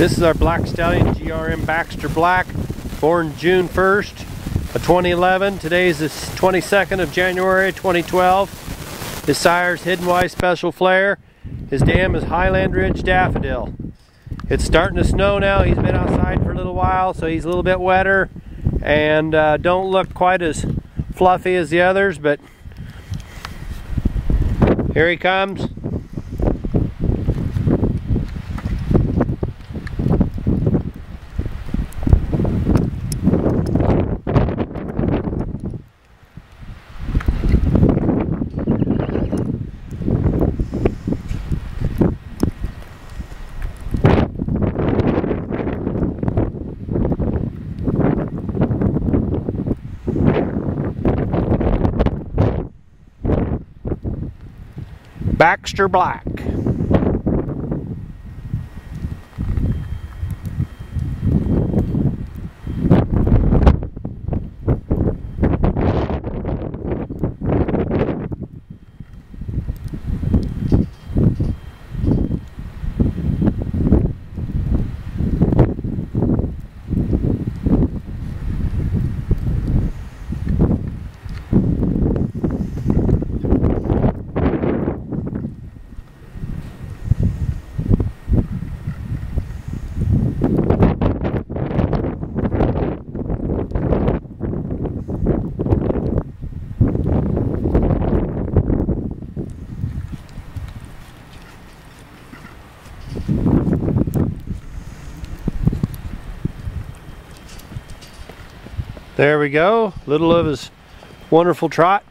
This is our Black Stallion GRM Baxter Black, born June 1st of 2011. Today is the 22nd of January 2012. His sire's Hidden Wise Special Flare. His dam is Highland Ridge Daffodil. It's starting to snow now. He's been outside for a little while, so he's a little bit wetter and uh, don't look quite as fluffy as the others, but here he comes. Baxter Black. There we go, little of his wonderful trot.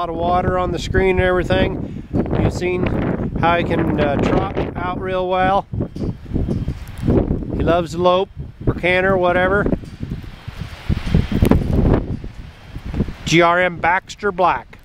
Lot of water on the screen and everything. You've seen how he can uh, trot out real well. He loves lope or canter, whatever. GRM Baxter Black.